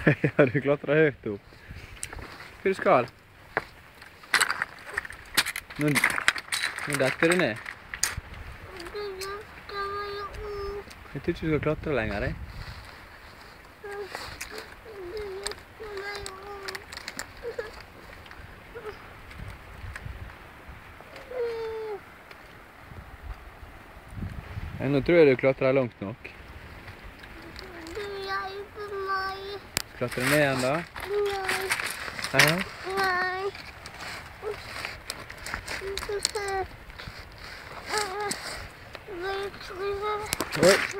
ja, du klatrer høyt opp. Hva du skal? Nå, nå detter du ned. Jeg tror ikke du skal klatre lenger, jeg. Nå tror jeg du klatrer langt nok. Klatre ned igjen, da. Hæ? Oi.